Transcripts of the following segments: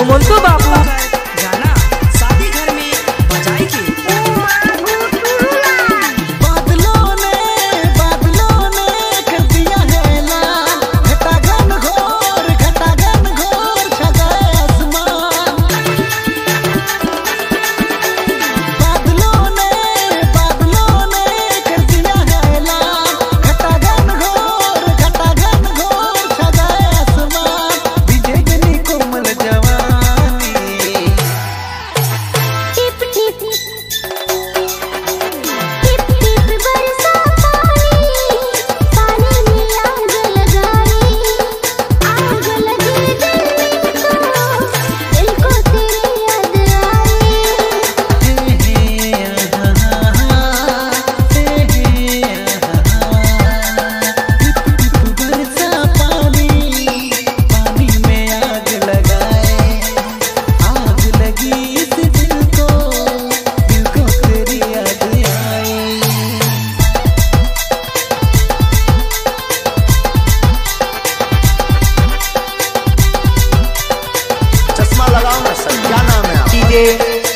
Sumonto Babu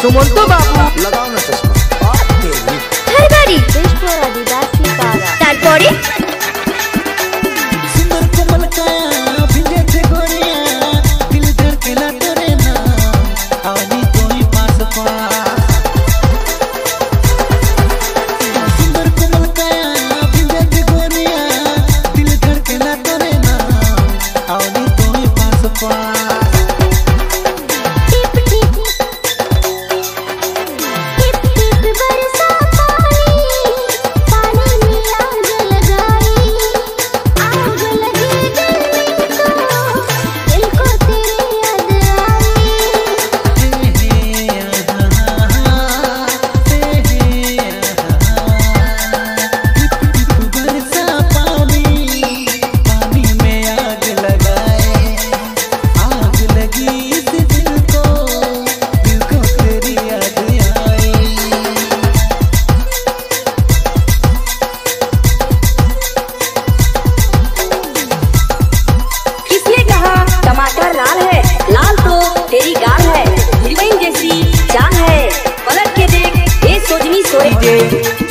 Sumanta বাবু। লাগাও না চশমা তারপরে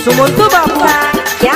सुमंतू बापा क्या